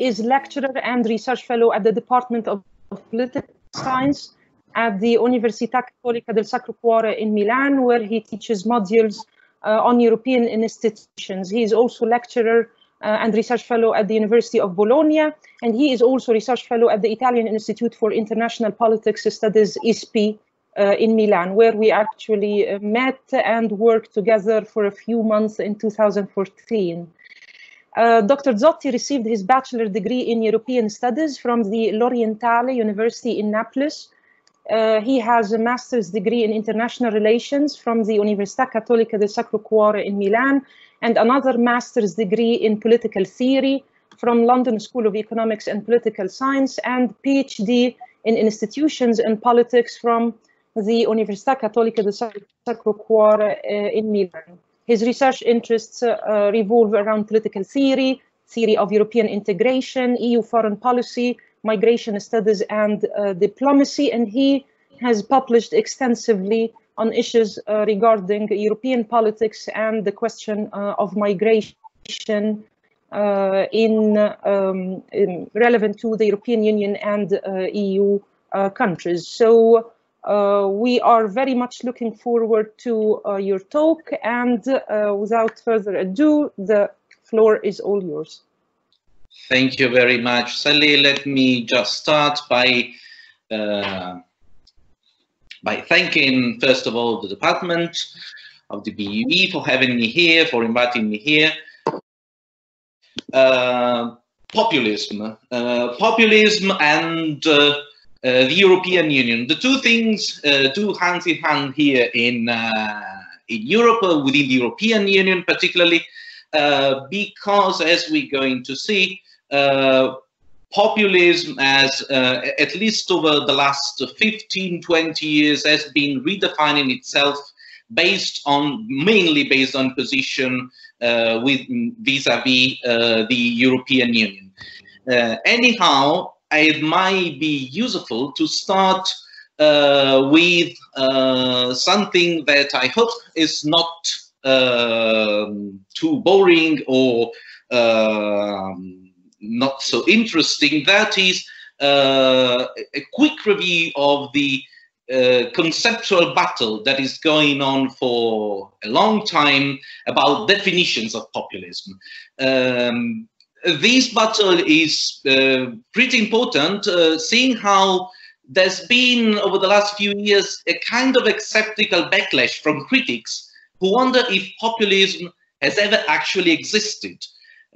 is lecturer and research fellow at the Department of, of Political Science at the Università Cattolica del Sacro Cuore in Milan, where he teaches modules uh, on European institutions. He is also lecturer uh, and research fellow at the University of Bologna, and he is also research fellow at the Italian Institute for International Politics Studies, ISPI, uh, in Milan, where we actually uh, met and worked together for a few months in 2014. Uh, Dr. Zotti received his bachelor degree in European Studies from the L'Orientale University in Naples. Uh, he has a master's degree in international relations from the Università Cattolica del Sacro Cuore in Milan and another master's degree in political theory from London School of Economics and Political Science and PhD in institutions and politics from the Università Cattolica del Sacro Cuore uh, in Milan. His research interests uh, revolve around political theory, theory of European integration, EU foreign policy, migration studies, and uh, diplomacy. And he has published extensively on issues uh, regarding European politics and the question uh, of migration uh, in, um, in, relevant to the European Union and EU countries. So uh, we are very much looking forward to uh, your talk and uh, without further ado, the floor is all yours. Thank you very much, Sally. Let me just start by uh, by thanking, first of all, the department of the BUE for having me here, for inviting me here. Uh, populism, populism and the European Union. The two things uh, do hand in hand here in uh, in Europe, within the European Union particularly, because as we're going to see, populism has, uh, at least over the last 15, 20 years, has been redefining itself based on, mainly based on position uh, with vis-a-vis -vis, uh, the European Union. anyhow, it might be useful to start uh, with uh, something that I hope is not uh, too boring or um, not so interesting. That is uh, a quick review of the uh, conceptual battle that is going on for a long time about definitions of populism. Um, this battle is uh, pretty important, uh, seeing how there's been over the last few years a kind of skeptical backlash from critics who wonder if populism has ever actually existed,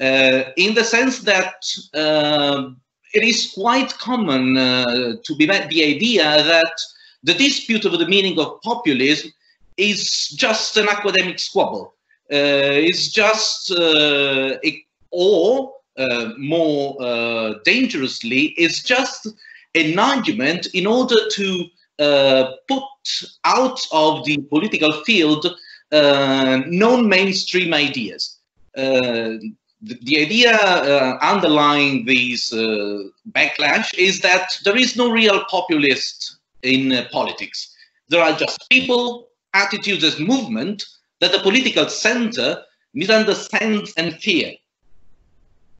uh, in the sense that uh, it is quite common uh, to be met the idea that the dispute over the meaning of populism is just an academic squabble. Uh, it's just a, or uh, more uh, dangerously is just an argument in order to uh, put out of the political field uh, non-mainstream ideas. Uh, the, the, idea underlying this backlash is that there is no real populist in politics. There are just people, attitudes and movement that the political center misunderstands and fear.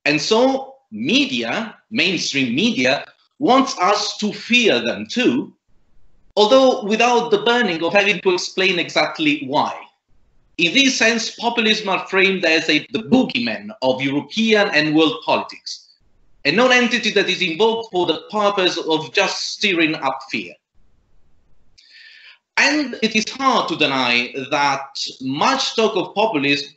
And so media, mainstream media, wants us to fear them too, although without the burning of having to explain exactly why. In this sense, populism are framed as a, the boogeyman of European and world politics, a non-entity that is invoked for the purpose of just stirring up fear. And it is hard to deny that much talk of populism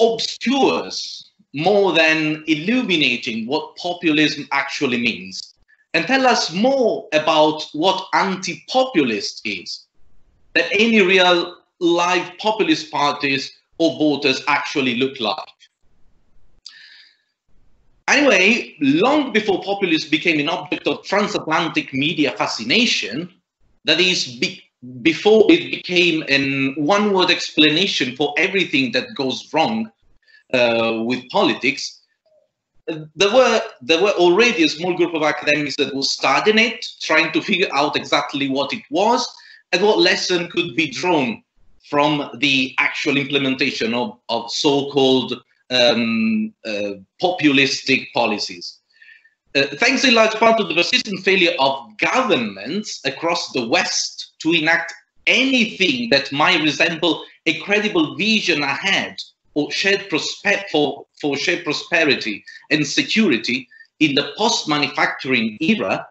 obscures more than illuminating what populism actually means and tell us more about what anti-populist is than any real live populist parties or voters actually look like. Anyway, long before populism became an object of transatlantic media fascination, that is, be before it became an one-word explanation for everything that goes wrong uh, with politics, there were there were already a small group of academics that was studying it, trying to figure out exactly what it was and what lesson could be drawn from the actual implementation of, of so-called um, uh, populistic policies. uh, thanks in large part to the persistent failure of governments across the West to enact anything that might resemble a credible vision ahead or shared for, for shared prosperity and security in the post-manufacturing era,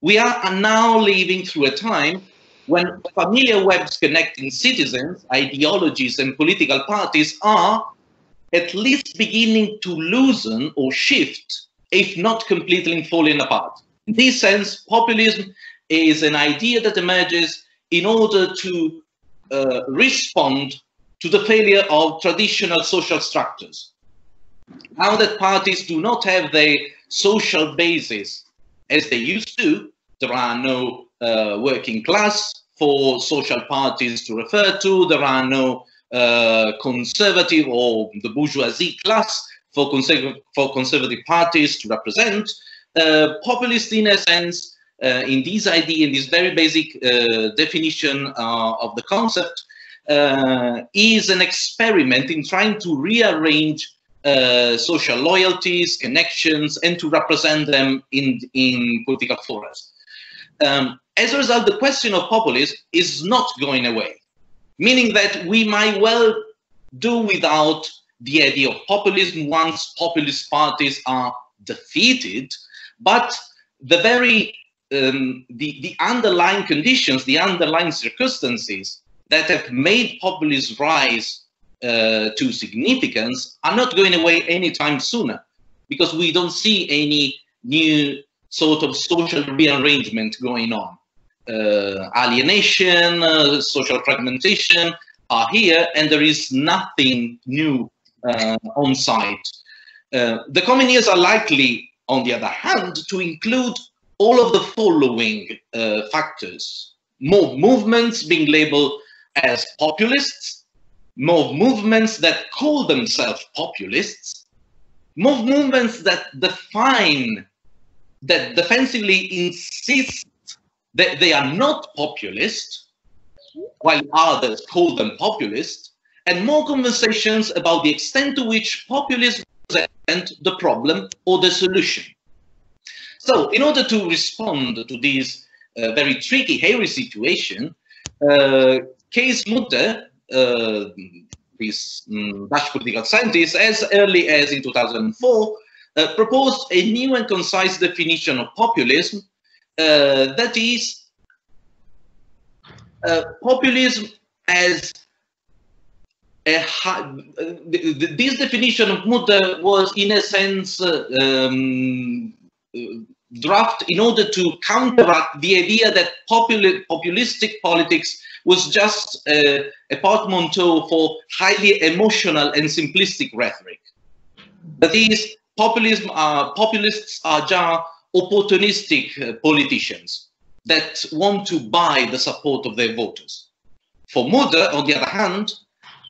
we are now living through a time when familiar webs connecting citizens, ideologies, and political parties are at least beginning to loosen or shift, if not completely falling apart. In this sense, populism is an idea that emerges in order to uh, respond to the failure of traditional social structures. Now that parties do not have their social basis as they used to, there are no uh, working class for social parties to refer to, there are no uh, conservative or the bourgeoisie class for, conserv for conservative parties to represent. Uh, populist, in a sense, uh, in this idea, in this very basic uh, definition uh, of the concept, is an experiment in trying to rearrange social loyalties, connections, and to represent them in, in political forums. Um, as a result, the question of populism is not going away, meaning that we might well do without the idea of populism once populist parties are defeated, but the very um, the, the underlying conditions, the underlying circumstances that have made populism rise uh, to significance are not going away anytime sooner because we don't see any new sort of social rearrangement going on. Uh, alienation, uh, social fragmentation are here and there is nothing new uh, on site. Uh, the coming years are likely, on the other hand, to include all of the following uh, factors. More movements being labeled as populists, more movements that call themselves populists, more movements that define, that defensively insist that they are not populist, while others call them populist, and more conversations about the extent to which populism represent the problem or the solution. So in order to respond to this uh, very tricky, hairy situation, uh, Cas Mudde, uh, this um, Dutch political scientist, as early as in 2004, uh, proposed a new and concise definition of populism uh, that is uh, populism as a high, uh, this definition of Mudde was in a sense um, draft in order to counteract the idea that popul populistic politics was just a, a portmanteau for highly emotional and simplistic rhetoric. That is, populism, uh, populists are just opportunistic uh, politicians that want to buy the support of their voters. For Mudde, on the other hand,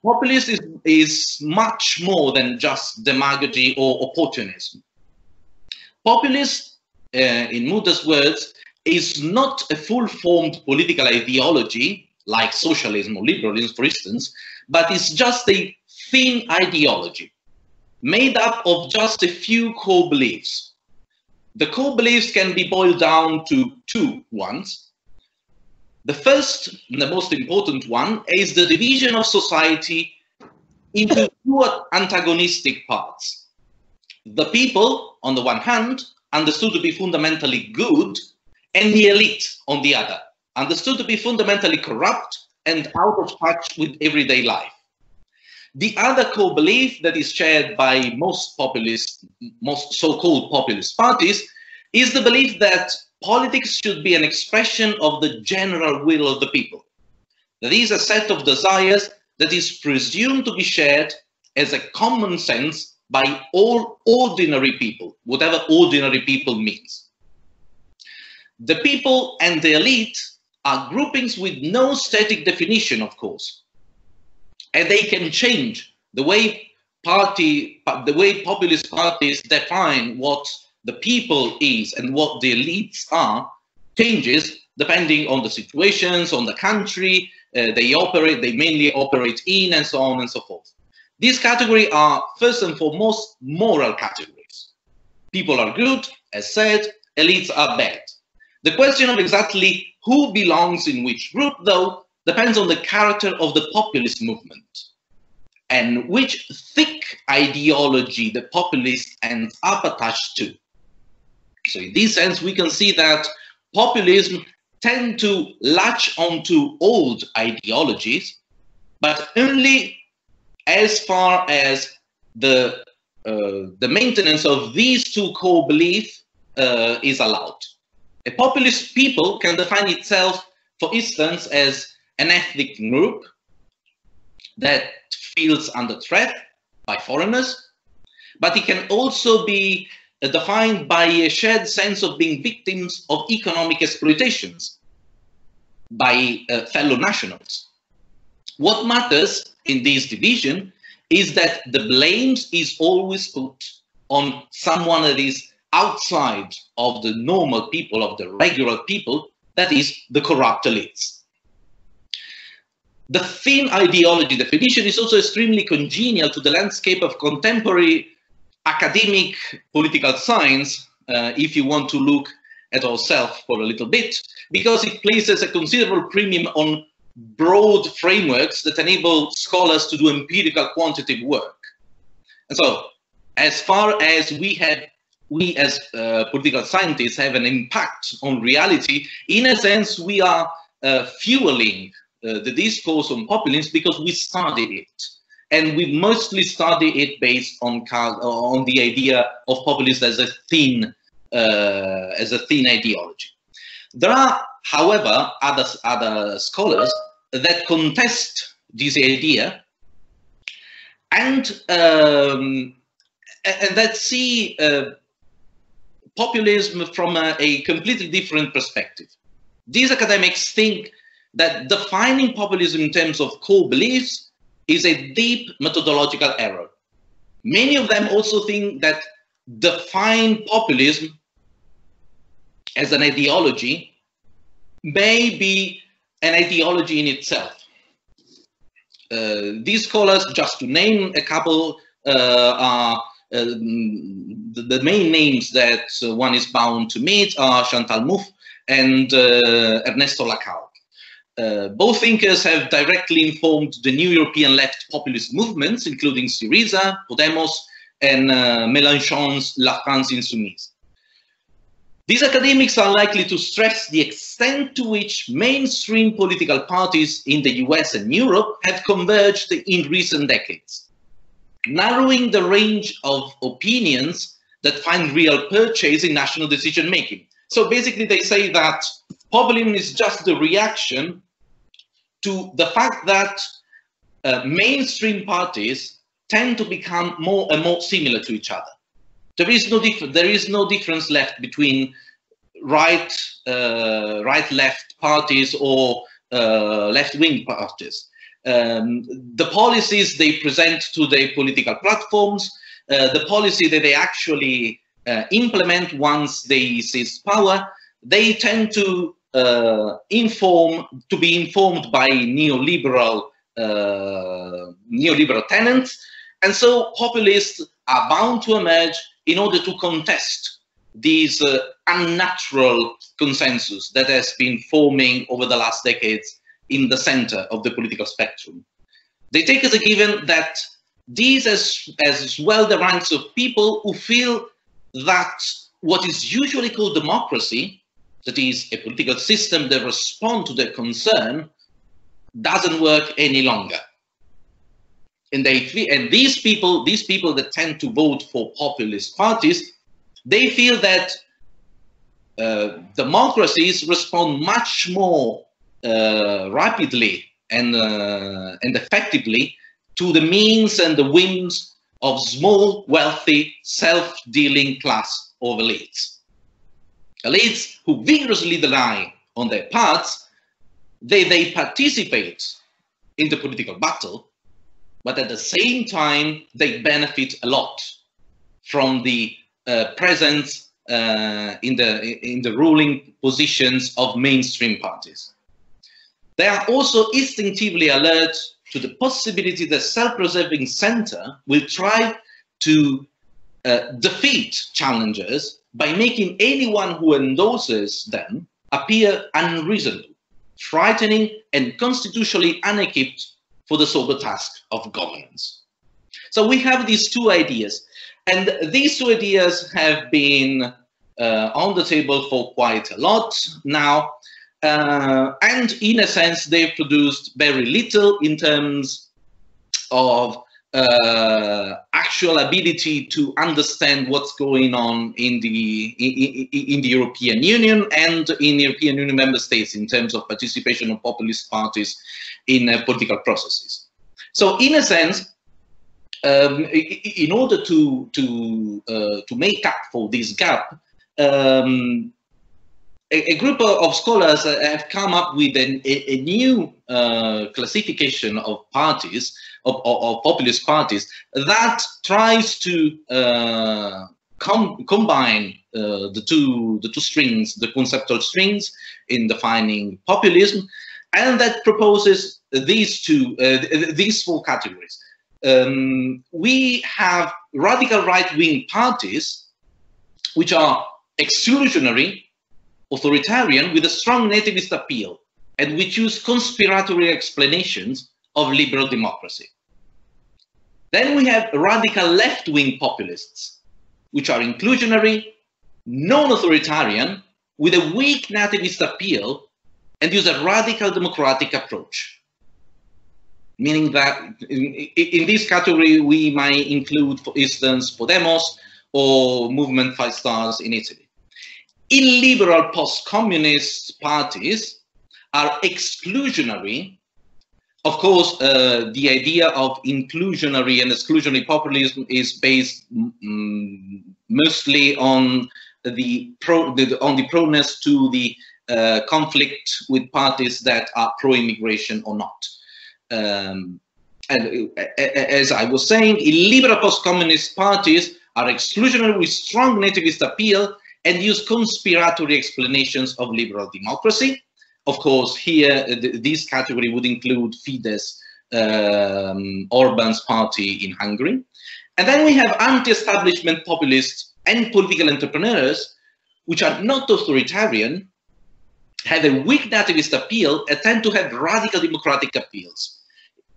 populism is, is much more than just demagogy or opportunism. Populist, uh, in Mudde's words, is not a full-formed political ideology, like socialism or liberalism, for instance, but it's just a thin ideology made up of just a few core beliefs. The core beliefs can be boiled down to two ones. The first, and the most important one, is the division of society into two antagonistic parts. The people, on the one hand, understood to be fundamentally good, and the elite, on the other, understood to be fundamentally corrupt and out of touch with everyday life. The other core belief that is shared by most populist, most so-called populist parties is the belief that politics should be an expression of the general will of the people. That is a set of desires that is presumed to be shared as a common sense by all ordinary people, whatever ordinary people means. The people and the elite are groupings with no static definition, of course, and they can change the way party, the way populist parties define what the people is and what the elites are changes depending on the situations, on the country uh, they operate, they mainly operate in, and so on and so forth. These categories are first and foremost moral categories. People are good, as said, elites are bad. The question of exactly who belongs in which group, though, depends on the character of the populist movement and which thick ideology the populist ends up attached to. So in this sense, we can see that populism tend to latch onto old ideologies, but only as far as the uh, the maintenance of these two core beliefs uh, is allowed. A populist people can define itself, for instance, as an ethnic group that feels under threat by foreigners, but it can also be uh, defined by a shared sense of being victims of economic exploitations by uh, fellow nationals. What matters in this division is that the blame is always put on someone that is outside of the normal people, of the regular people, that is the corrupt elites. The thin ideology definition is also extremely congenial to the landscape of contemporary academic political science, uh, if you want to look at ourselves for a little bit, because it places a considerable premium on broad frameworks that enable scholars to do empirical quantitative work. And so, as far as we have, we as uh, political scientists have an impact on reality, in a sense, we are uh, fueling uh, the discourse on populism because we study it and we mostly study it based on on the idea of populism as a thin uh, as a thin ideology. There are, however, other other scholars that contest this idea and um, and that see uh, populism from a, a completely different perspective. These academics think that defining populism in terms of core beliefs is a deep methodological error. Many of them also think that define populism as an ideology may be an ideology in itself. Uh, these scholars, just to name a couple, uh, are the, the, main names that uh, one is bound to meet are Chantal Mouffe and uh, Ernesto Laclau. Uh, both thinkers have directly informed the new European left populist movements, including Syriza, Podemos, and uh, Mélenchon's La France Insoumise. These academics are likely to stress the extent to which mainstream political parties in the US and Europe have converged in recent decades, narrowing the range of opinions that find real purchase in national decision making. So basically, they say that populism is just the reaction to the fact that uh, mainstream parties tend to become more and more similar to each other. There is no difference. There is no difference left between right, uh, right-left parties or uh, left-wing parties. Um, the policies they present to their political platforms, uh, the policy that they actually uh, implement once they seize power, they tend to uh, inform to be informed by neoliberal uh, neoliberal tenants, and so populists are bound to emerge in order to contest these uh, unnatural consensus that has been forming over the last decades in the center of the political spectrum. They take as a given that these as, as well the ranks of people who feel that what is usually called democracy that is a political system that responds to their concern, doesn't work any longer. And they and these people, these people that tend to vote for populist parties, they feel that uh, democracies respond much more rapidly and uh, and effectively to the means and the whims of small, wealthy, self-dealing class of elites elites who vigorously deny on their parts, they, they participate in the political battle, but at the same time, they benefit a lot from the uh, presence uh, in, the, in the ruling positions of mainstream parties. They are also instinctively alert to the possibility that self-preserving center will try to uh, defeat challengers by making anyone who endorses them appear unreasonable, frightening, and constitutionally unequipped for the sober task of governance. So we have these two ideas, and these two ideas have been uh, on the table for quite a lot now, uh, and in a sense, they've produced very little in terms of uh, actual ability to understand what's going on in the in, in, the European Union and in European Union member states in terms of participation of populist parties in uh, political processes. So, in a sense, um, in order to to uh, to make up for this gap, um, a, a, group of scholars have come up with an, a, a, new uh, classification of parties of, of, of, populist parties that tries to uh, com combine uh, the two the two strings, the conceptual strings in defining populism, and that proposes these two uh, these four categories. Um, we have radical right-wing parties, which are exclusionary, authoritarian, with a strong nativist appeal, and which use conspiratory explanations of liberal democracy. Then we have radical left-wing populists, which are inclusionary, non-authoritarian, with a weak nativist appeal, and use a radical democratic approach. Meaning that in, in this category, we might include, for instance, Podemos or Movement Five Stars in Italy. Illiberal post-communist parties are exclusionary of course, uh, the idea of inclusionary and exclusionary populism is based mm, mostly on the, pro, the, on the proneness to the uh, conflict with parties that are pro-immigration or not. Um, and uh, as I was saying, illiberal post-communist parties are exclusionary with strong nativist appeal and use conspiratory explanations of liberal democracy. Of course, here, th this category would include Fidesz, um, Orban's party in Hungary. And then we have anti-establishment populists and political entrepreneurs, which are not authoritarian, have a weak nativist appeal, and tend to have radical democratic appeals.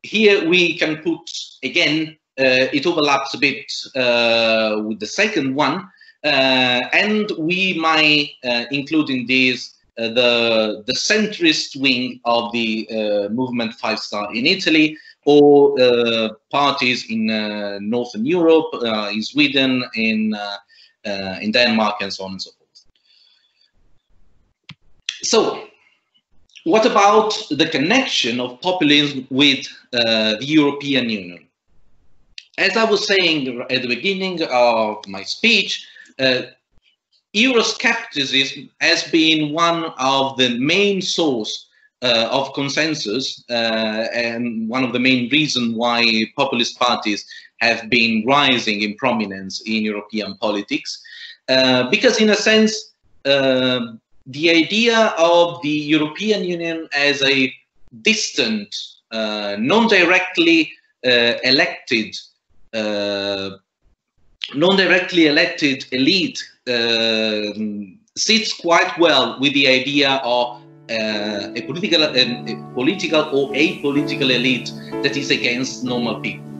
Here we can put, again, uh, it overlaps a bit uh, with the second one, uh, and we might uh, include in this uh, the, the centrist wing of the uh, movement Five Star in Italy, or uh, parties in Northern Europe, in Sweden, in, in Denmark, and so on and so forth. So, what about the connection of populism with uh, the European Union? As I was saying at the beginning of my speech, uh, Euroscepticism has been one of the main source uh, of consensus uh, and one of the main reasons why populist parties have been rising in prominence in European politics. Uh, because in a sense, uh, the idea of the European Union as a distant, uh, non-directly uh, elected, non-directly elected elite um, sits quite well with the idea of uh, a political, um, a political or apolitical elite that is against normal people.